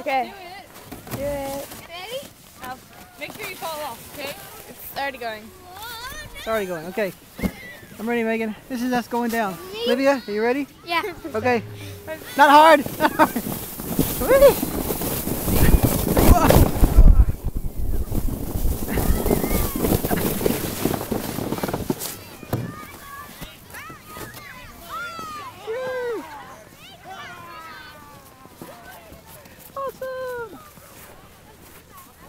Okay. Do it. Ready? Now, make sure you fall off, okay? It's already going. It's already going. Okay. I'm ready, Megan. This is us going down. Olivia, are you ready? Yeah. Okay. Not hard. Not hard.